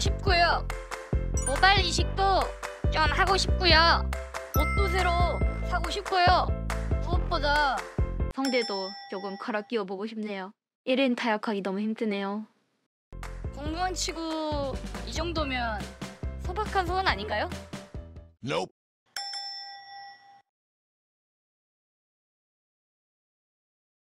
싶고요. 모발 이식도 좀 하고 싶고요. 옷도 새로 사고 싶고요. 무엇보다 성대도 조금 갈아 끼워보고 싶네요. 1인 타협하기 너무 힘드네요. 공무원 치고 이 정도면 소박한 소원 아닌가요? Nope.